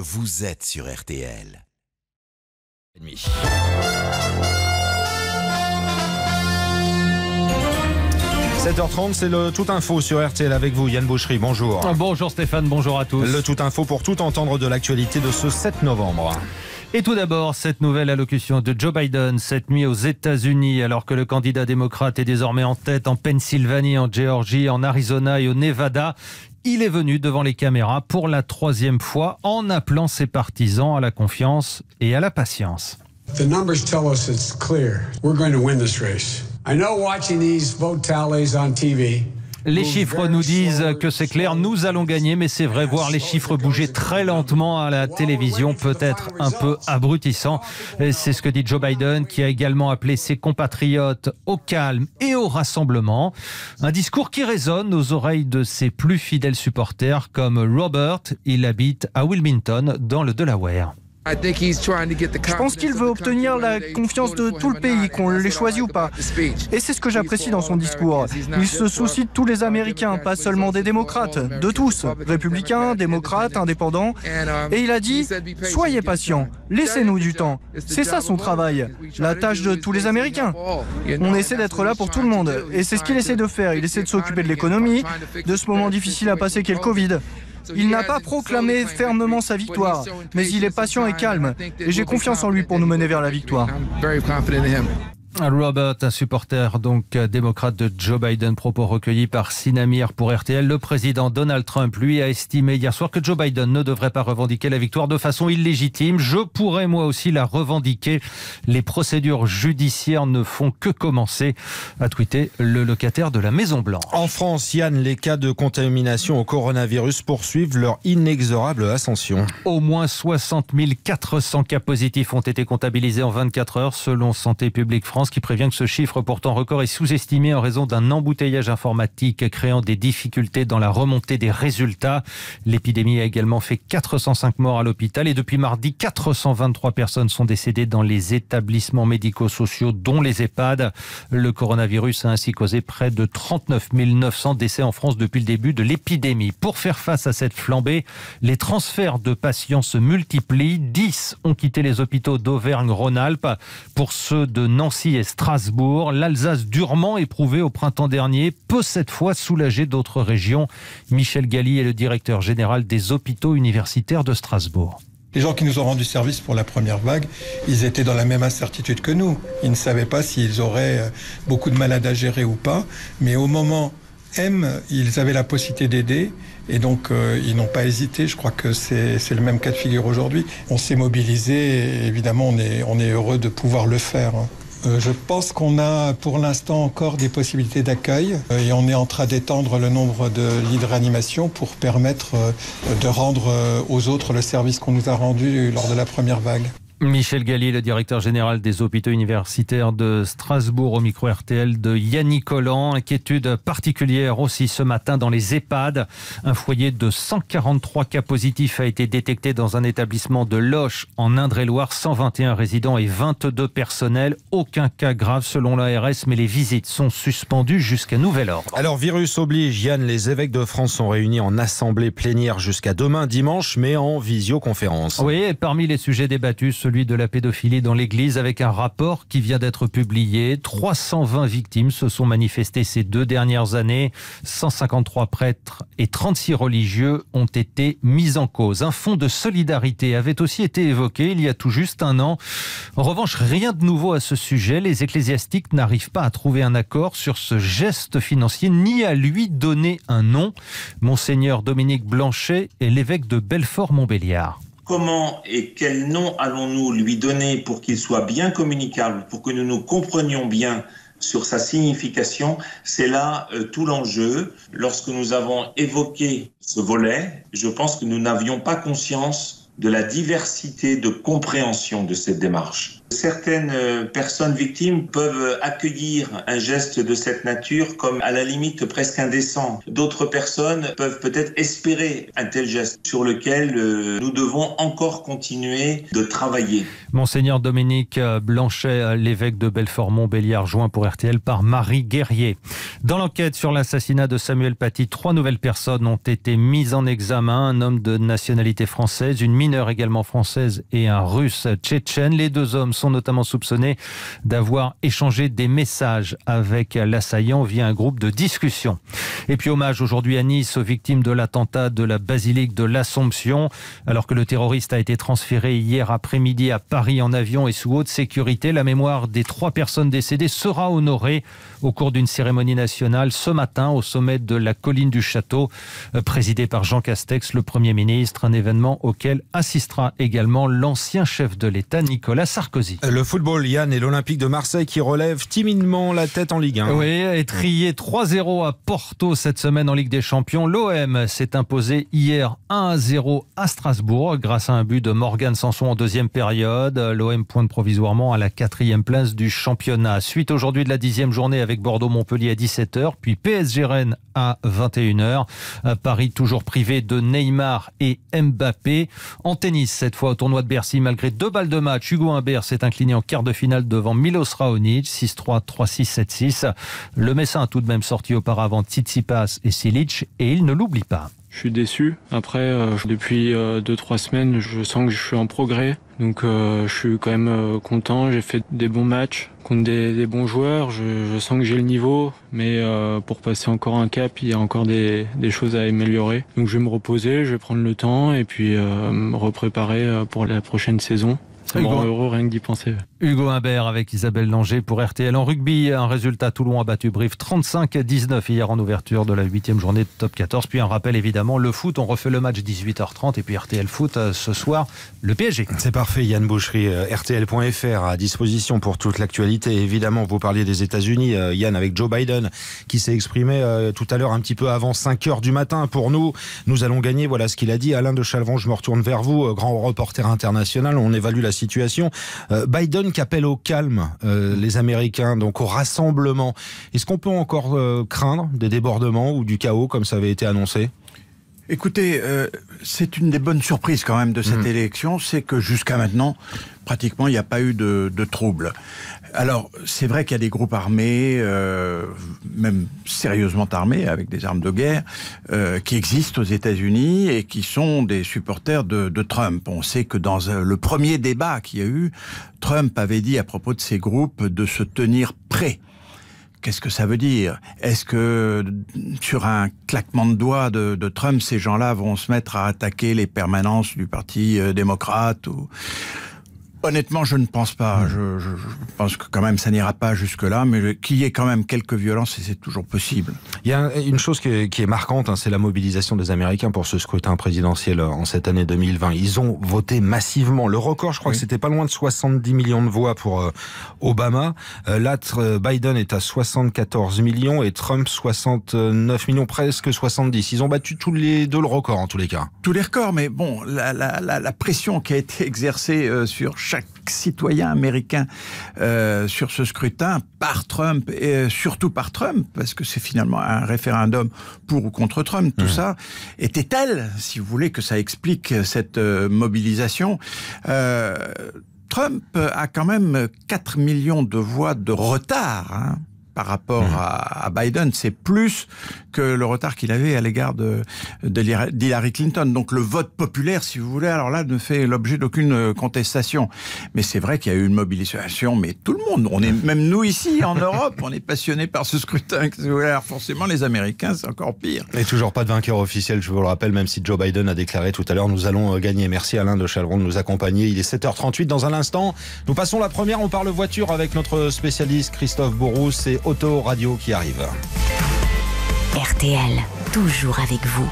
vous êtes sur RTL. 7h30, c'est le Tout Info sur RTL avec vous, Yann Boucherie. Bonjour. Bonjour Stéphane, bonjour à tous. Le Tout Info pour tout entendre de l'actualité de ce 7 novembre. Et tout d'abord, cette nouvelle allocution de Joe Biden cette nuit aux États-Unis, alors que le candidat démocrate est désormais en tête en Pennsylvanie, en Géorgie, en Arizona et au Nevada. Il est venu devant les caméras pour la troisième fois en appelant ses partisans à la confiance et à la patience. The numbers tell us it's clear. We're going to win this race. I know watching these vote tallies on TV. Les chiffres nous disent que c'est clair, nous allons gagner, mais c'est vrai, voir les chiffres bouger très lentement à la télévision peut être un peu abrutissant. C'est ce que dit Joe Biden, qui a également appelé ses compatriotes au calme et au rassemblement. Un discours qui résonne aux oreilles de ses plus fidèles supporters, comme Robert, il habite à Wilmington, dans le Delaware. Je pense qu'il veut obtenir la confiance de tout le pays, qu'on l'ait choisi ou pas. Et c'est ce que j'apprécie dans son discours. Il se soucie de tous les Américains, pas seulement des démocrates, de tous, républicains, démocrates, indépendants. Et il a dit, soyez patients, laissez-nous du temps. C'est ça son travail, la tâche de tous les Américains. On essaie d'être là pour tout le monde. Et c'est ce qu'il essaie de faire. Il essaie de s'occuper de l'économie, de ce moment difficile à passer qu'est le Covid. Il n'a pas proclamé fermement sa victoire, mais il est patient et calme. Et j'ai confiance en lui pour nous mener vers la victoire. Robert, un supporter donc démocrate de Joe Biden, propos recueillis par Sinamir pour RTL. Le président Donald Trump, lui, a estimé hier soir que Joe Biden ne devrait pas revendiquer la victoire de façon illégitime. Je pourrais moi aussi la revendiquer. Les procédures judiciaires ne font que commencer, a tweeté le locataire de la Maison Blanche. En France, Yann, les cas de contamination au coronavirus poursuivent leur inexorable ascension. Au moins 60 400 cas positifs ont été comptabilisés en 24 heures selon Santé publique France qui prévient que ce chiffre pourtant record est sous-estimé en raison d'un embouteillage informatique créant des difficultés dans la remontée des résultats. L'épidémie a également fait 405 morts à l'hôpital et depuis mardi, 423 personnes sont décédées dans les établissements médico-sociaux, dont les EHPAD. Le coronavirus a ainsi causé près de 39 900 décès en France depuis le début de l'épidémie. Pour faire face à cette flambée, les transferts de patients se multiplient. 10 ont quitté les hôpitaux d'Auvergne-Rhône-Alpes. Pour ceux de Nancy et Strasbourg. L'Alsace durement éprouvée au printemps dernier peut cette fois soulager d'autres régions. Michel Galli est le directeur général des hôpitaux universitaires de Strasbourg. Les gens qui nous ont rendu service pour la première vague, ils étaient dans la même incertitude que nous. Ils ne savaient pas s'ils auraient euh, beaucoup de malades à gérer ou pas. Mais au moment M, ils avaient la possibilité d'aider. Et donc, euh, ils n'ont pas hésité. Je crois que c'est le même cas de figure aujourd'hui. On s'est mobilisé évidemment, on est, on est heureux de pouvoir le faire. Euh, je pense qu'on a pour l'instant encore des possibilités d'accueil euh, et on est en train d'étendre le nombre de lits de réanimation pour permettre euh, de rendre aux autres le service qu'on nous a rendu lors de la première vague. Michel Gallier, le directeur général des hôpitaux universitaires de Strasbourg au micro RTL de Yannick Collant. Inquiétude particulière aussi ce matin dans les EHPAD. Un foyer de 143 cas positifs a été détecté dans un établissement de Loche en Indre-et-Loire. 121 résidents et 22 personnels. Aucun cas grave selon l'ARS, mais les visites sont suspendues jusqu'à nouvel ordre. Alors, virus oblige, Yann, les évêques de France sont réunis en assemblée plénière jusqu'à demain dimanche, mais en visioconférence. Oui, et parmi les sujets débattus, celui de la pédophilie dans l'Église avec un rapport qui vient d'être publié. 320 victimes se sont manifestées ces deux dernières années. 153 prêtres et 36 religieux ont été mis en cause. Un fonds de solidarité avait aussi été évoqué il y a tout juste un an. En revanche, rien de nouveau à ce sujet. Les ecclésiastiques n'arrivent pas à trouver un accord sur ce geste financier ni à lui donner un nom. Monseigneur Dominique Blanchet est l'évêque de Belfort-Montbéliard comment et quel nom allons-nous lui donner pour qu'il soit bien communicable, pour que nous nous comprenions bien sur sa signification, c'est là euh, tout l'enjeu. Lorsque nous avons évoqué ce volet, je pense que nous n'avions pas conscience de la diversité de compréhension de cette démarche. Certaines euh, personnes victimes peuvent accueillir un geste de cette nature comme à la limite presque indécent. D'autres personnes peuvent peut-être espérer un tel geste sur lequel euh, nous devons encore continuer de travailler. Monseigneur Dominique euh, Blanchet, l'évêque de Belfort-Montbéliard, joint pour RTL par Marie Guerrier. Dans l'enquête sur l'assassinat de Samuel Paty, trois nouvelles personnes ont été mises en examen. Un homme de nationalité française, une mineure également française et un russe tchétchène. Les deux hommes sont notamment soupçonnés d'avoir échangé des messages avec l'assaillant via un groupe de discussion. Et puis hommage aujourd'hui à Nice aux victimes de l'attentat de la basilique de l'Assomption, alors que le terroriste a été transféré hier après-midi à Paris en avion et sous haute sécurité. La mémoire des trois personnes décédées sera honorée au cours d'une cérémonie nationale ce matin au sommet de la colline du château, euh, présidée par Jean Castex, le Premier ministre, un événement auquel assistera également l'ancien chef de l'État Nicolas Sarkozy. Le football, Yann, et l'Olympique de Marseille qui relève timidement la tête en Ligue 1. Oui, et trié 3-0 à Porto cette semaine en Ligue des Champions. L'OM s'est imposé hier 1-0 à Strasbourg grâce à un but de Morgan Sanson en deuxième période. L'OM pointe provisoirement à la quatrième place du championnat. Suite aujourd'hui de la dixième journée avec Bordeaux-Montpellier à 17h, puis PSG Rennes à 21h. Paris toujours privé de Neymar et Mbappé. En tennis, cette fois au tournoi de Bercy, malgré deux balles de match, Hugo Humbert s'est incliné en quart de finale devant Milos Raonic, 6-3, 3-6, 7-6. Le Messin a tout de même sorti auparavant Tsitsipas et Silic et il ne l'oublie pas. Je suis déçu. Après, euh, depuis 2-3 euh, semaines, je sens que je suis en progrès. Donc euh, je suis quand même content. J'ai fait des bons matchs contre des, bons joueurs. Je, sens que j'ai le niveau. Mais pour passer encore un cap, il y a encore des, des, choses à améliorer. Donc je vais me reposer, je vais prendre le temps et puis me repréparer pour la prochaine saison. C'est bon, heureux rien que d'y penser. Hugo Humbert avec Isabelle Langer pour RTL. En rugby, un résultat Toulon a battu Brive 35 à 19 hier en ouverture de la huitième journée de top 14. Puis un rappel évidemment, le foot, on refait le match 18h30 et puis RTL Foot euh, ce soir, le PSG. C'est parfait Yann Boucherie, euh, RTL.fr à disposition pour toute l'actualité. Évidemment, vous parliez des États-Unis, euh, Yann, avec Joe Biden qui s'est exprimé tout à l'heure un petit peu avant 5 h du matin. Pour nous, nous allons gagner, voilà ce qu'il a dit. Alain de Chalvon, je me retourne vers vous, grand reporter international, on évalue la situation. Biden qui appelle au calme euh, les Américains, donc au rassemblement. Est-ce qu'on peut encore euh, craindre des débordements ou du chaos comme ça avait été annoncé? Écoutez, euh, c'est une des bonnes surprises quand même de cette mmh. élection, c'est que jusqu'à maintenant, pratiquement, il n'y a pas eu de, de troubles. Alors, c'est vrai qu'il y a des groupes armés, euh, même sérieusement armés, avec des armes de guerre, euh, qui existent aux États-Unis et qui sont des supporters de, de, Trump. On sait que dans euh, le premier débat qu'il y a eu, Trump avait dit à propos de ces groupes de se tenir prêts. Qu'est-ce que ça veut dire? Est-ce que sur un claquement de doigts de, Trump, ces gens-là vont se mettre à attaquer les permanences du Parti euh, démocrate ou Honnêtement, je ne pense pas. Hmm. Je, je, pense que quand même ça n'ira pas jusque-là, mais qu'il y ait quand même quelques violences, c'est toujours possible. Il y a une chose qui est, qui est marquante, hein, c'est la mobilisation des Américains pour ce scrutin présidentiel en cette année 2020. Ils ont voté massivement. Le record, je crois que c'était pas loin de 70 millions de voix pour euh, Obama. Euh, là, euh, Biden est à 74 millions et Trump 69 millions, presque 70. Ils ont battu tous les deux le record en tous les cas. Tous les records, mais bon, la, la, la, la pression qui a été exercée sur chaque citoyen américain euh, sur ce scrutin par Trump et euh, surtout par Trump, parce que c'est finalement un référendum pour ou contre Trump, tout mmh. ça, était tel, si vous voulez, que ça explique cette euh, mobilisation. Trump a quand même 4 millions de voix de retard. Hein par rapport mmh. à, Biden, c'est plus que le retard qu'il avait à l'égard de, d'Hillary Clinton. Donc le vote populaire, si vous voulez, alors là, ne fait l'objet d'aucune euh, contestation. Mais c'est vrai qu'il y a eu une mobilisation, mais tout le monde, on est même nous ici en Europe, on est passionné par ce scrutin. Alors forcément, les Américains, c'est encore pire. Et toujours pas de vainqueur officiel, je vous le rappelle, même si Joe Biden a déclaré tout à l'heure, nous allons euh, gagner. Merci Alain de Chalron de nous accompagner. Il est 7h38 dans un instant. Nous passons la première, on parle voiture avec notre spécialiste Christophe Bourrousse et Auto Radio qui arrive. RTL, toujours avec vous.